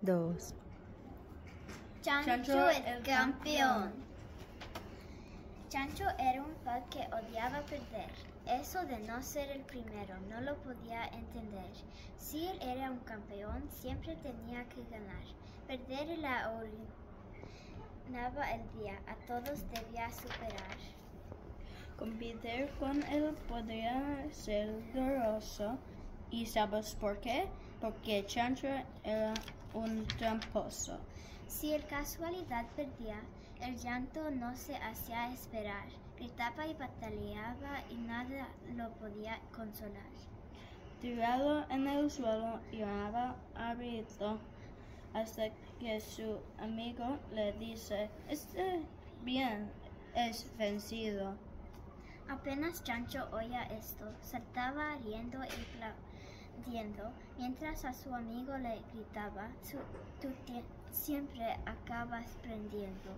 dos. Chancho, Chancho el el campeón. Chancho era un pug que odiaba perder. Eso de no ser el primero no lo podía entender. Si él era un campeón, siempre tenía que ganar. Perder la arruinaba el día. A todos debía superar. Competir con él podría ser doloroso. ¿Y sabes por qué? Porque Chancho era un tramposo. Si el casualidad perdía, el llanto no se hacía esperar. Gritaba y bataleaba y nada lo podía consolar. Tirado en el suelo, lloraba a grito hasta que su amigo le dice, Está bien, es vencido. Apenas Chancho oía esto, saltaba riendo y mientras a su amigo le gritaba, "Su- tú siempre acabas prendiendo.